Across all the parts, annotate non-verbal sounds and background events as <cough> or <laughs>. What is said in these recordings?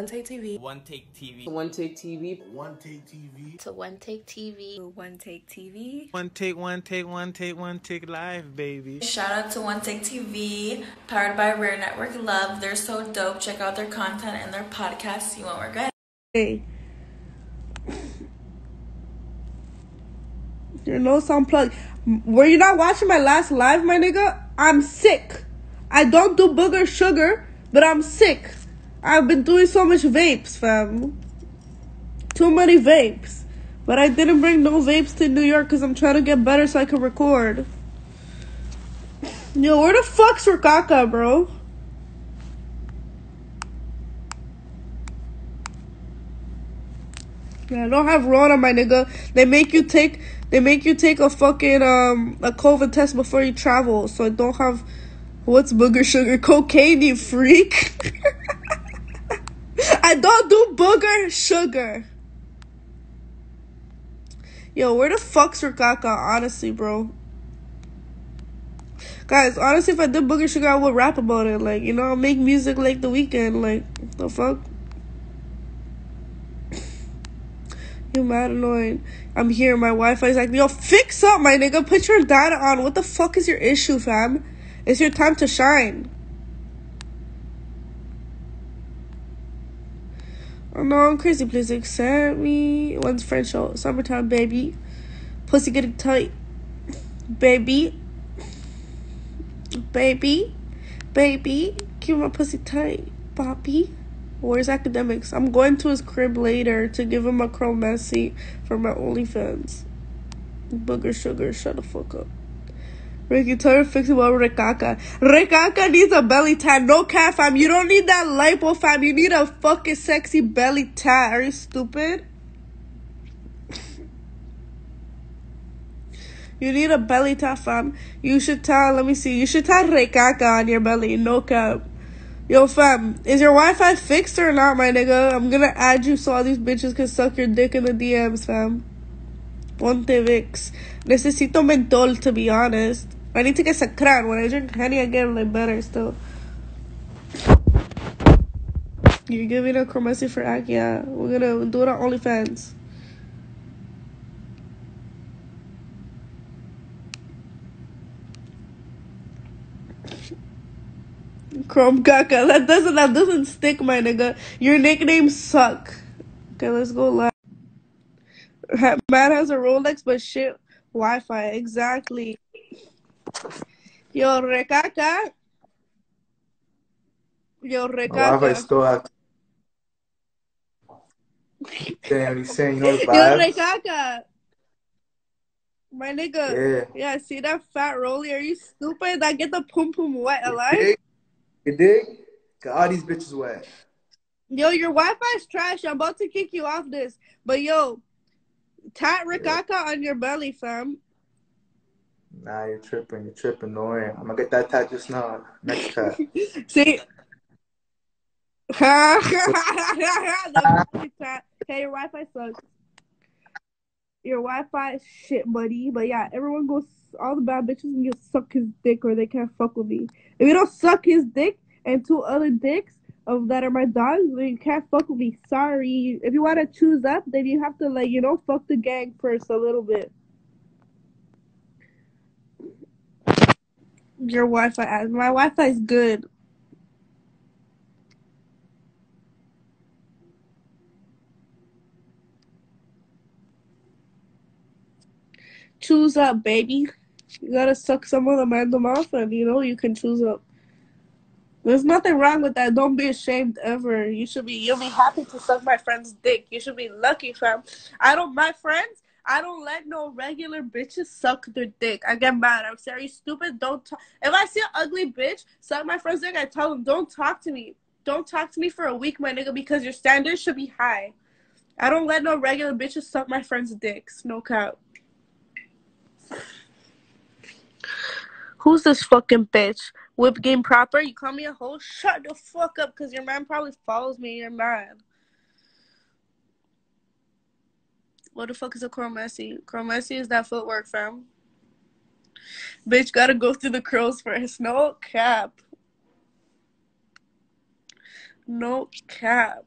One Take TV. One Take TV. One Take TV. One Take TV. To One Take TV. One Take TV. One Take, One Take, One Take, One Take Live, baby. Shout out to One Take TV, powered by Rare Network Love. They're so dope. Check out their content and their podcasts. You won't regret. Hey. Your nose unplugged. Were you not watching my last live, my nigga? I'm sick. I don't do booger sugar, but I'm sick. I've been doing so much vapes, fam. Too many vapes. But I didn't bring no vapes to New York because I'm trying to get better so I can record. Yo, where the fuck's Rikaka, bro? Yeah, I don't have Rona, my nigga. They make you take they make you take a fucking um a COVID test before you travel. So I don't have what's booger sugar cocaine, you freak. <laughs> I don't do booger sugar. Yo, where the fuck's Rikaka? Honestly, bro. Guys, honestly, if I did booger sugar, I would rap about it. Like, you know, make music like the Weeknd. Like, the fuck? <laughs> You mad annoying. I'm here. My Wi-Fi's like, yo, fix up, my nigga. Put your data on. What the fuck is your issue, fam? It's your time to shine. No, I'm crazy. Please accept me. One's French show? Summertime, baby. Pussy getting tight. Baby. Baby. Baby. Keep my pussy tight. Poppy. Where's academics? I'm going to his crib later to give him a chrome messy for my OnlyFans. Booger sugar, shut the fuck up. Ricky, tell her fix it about Rikaka. Rikaka needs a belly tat. No cat, fam. You don't need that lipo, fam. You need a fucking sexy belly tat. Are you stupid? You need a belly tat, fam. You should tell, let me see. You should tell Rikaka on your belly. No cap. Yo, fam, is your Wi-Fi fixed or not, my nigga? I'm gonna add you so all these bitches can suck your dick in the DMs, fam. Ponte Vix. Necesito mentol, to be honest. I need to get sacran. When I drink honey, I get like better still. You're giving a cromesi for Ak, yeah. We're gonna do it on OnlyFans. Chrome. That doesn't that doesn't stick, my nigga. Your nicknames suck. Okay, let's go live. Man has a Rolex, but shit Wi-Fi. Exactly. Yo, Rekaka. Yo, Rekaka. still active. Damn, he's saying you know Yo, vibes. My nigga. Yeah. Yeah, see that fat rolly? Are you stupid? That get the pum pum wet You alive? dig? You dig? Got all these bitches wet. Yo, your Wi-Fi is trash. I'm about to kick you off this. But yo, tat Rikaka on your belly, fam. Nah, you're tripping. You're tripping. No way. I'm gonna get that tat just now. Next <laughs> tat. See. <laughs> Hey, your Wi-Fi sucks. Your Wi-Fi is shit, buddy. But yeah, everyone goes. All the bad bitches can just suck his dick, or they can't fuck with me. If you don't suck his dick and two other dicks of that are my dogs, then you can't fuck with me. Sorry. If you want to choose up, then you have to like you know fuck the gang first a little bit. Your Wi-Fi, my Wi-Fi is good. Choose up, baby. You gotta suck some of the random off, and you know you can choose up. There's nothing wrong with that. Don't be ashamed ever. You should be. You'll be happy to suck my friend's dick. You should be lucky, fam. I don't. My friends. I don't let no regular bitches suck their dick. I get mad. I'm sorry, stupid. Don't talk. If I see an ugly bitch suck my friend's dick, I tell them, don't talk to me. Don't talk to me for a week, my nigga, because your standards should be high. I don't let no regular bitches suck my friends' dicks. No cap. Who's this fucking bitch? Whip game proper? You call me a hoe? Shut the fuck up, cause your man probably follows me. You're mad. What the fuck is a chromessi? Chromessi is that footwork, fam. Bitch, gotta go through the curls first. No cap. No cap.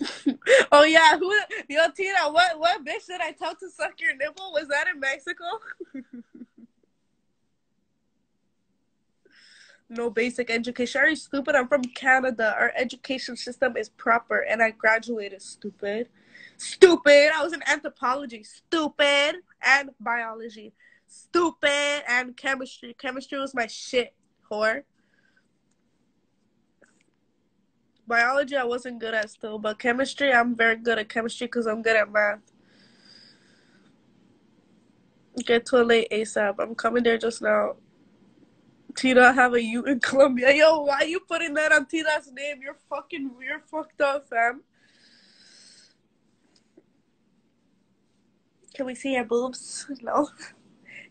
<laughs> oh yeah, who? Yo, Tina, what what bitch did I tell to suck your nipple? Was that in Mexico? <laughs> no basic education. Are you stupid? I'm from Canada. Our education system is proper, and I graduated. Stupid, stupid. I was in anthropology. Stupid, and biology. Stupid, and chemistry. Chemistry was my shit. Whore. Biology I wasn't good at still, but chemistry I'm very good at chemistry because I'm good at math. Get to a late ASAP. I'm coming there just now. Tina, I have a U in <laughs> Colombia. Yo, why you putting that on Tina's name? You're fucking you're fucked up, fam. Can we see your boobs? <laughs> No.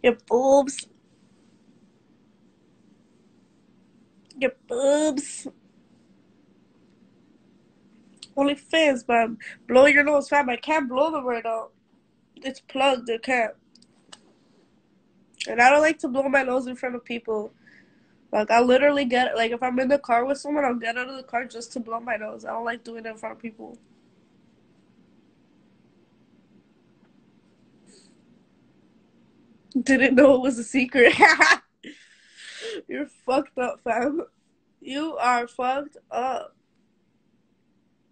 Your boobs. Your boobs. Only fans, fam. Blow your nose, fam. I can't blow them right now. It's plugged. I can't. And I don't like to blow my nose in front of people. Like I literally get like if I'm in the car with someone, I'll get out of the car just to blow my nose. I don't like doing it in front of people. Didn't know it was a secret. <laughs> You're fucked up, fam. You are fucked up.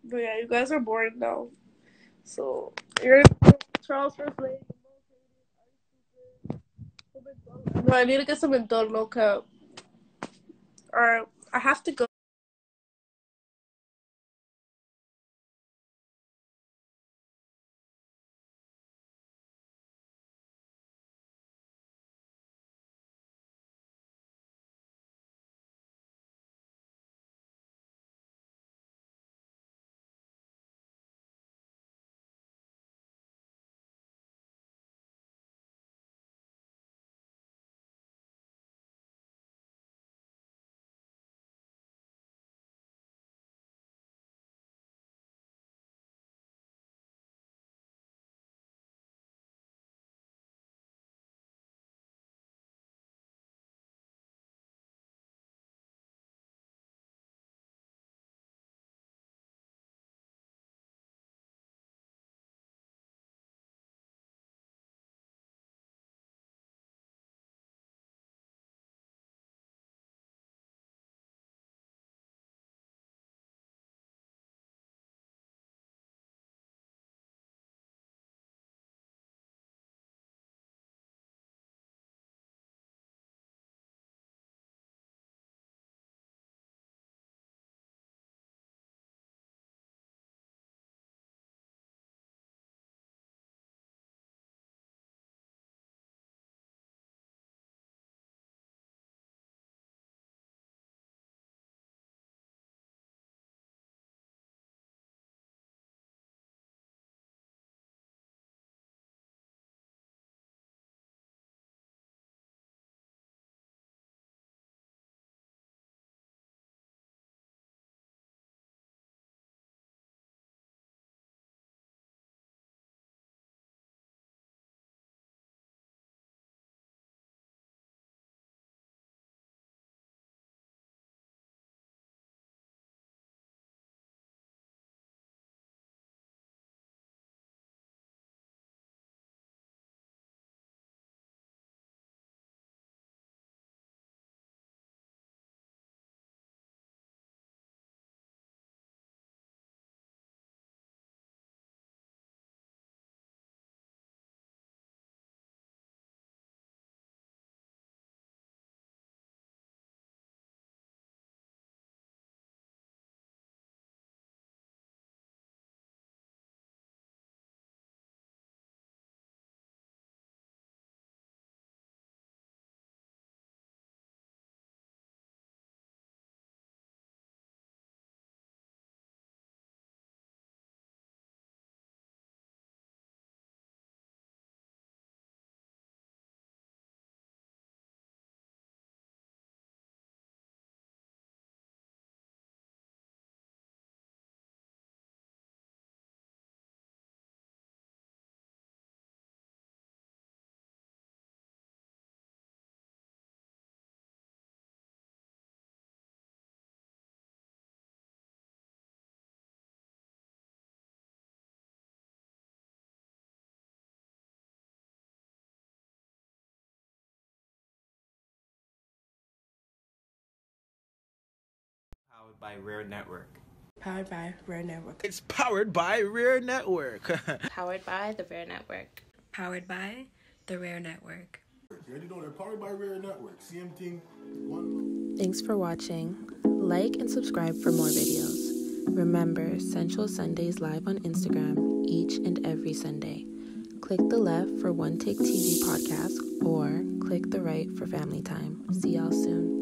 But yeah, you guys are boring now. So you're Charles First Lady. No, I need to get some no cap. Alright, I have to go. By Rare Network. Powered by Rare Network. It's powered by Rare Network. <laughs> Powered by the Rare Network. Powered by the Rare Network. You already know they're powered by Rare Network. CMT one. Thanks for watching. Like and subscribe for more videos. Remember, Sensual Sundays live on Instagram each and every Sunday. Click the left for One Take TV podcast or click the right for family time. See y'all soon.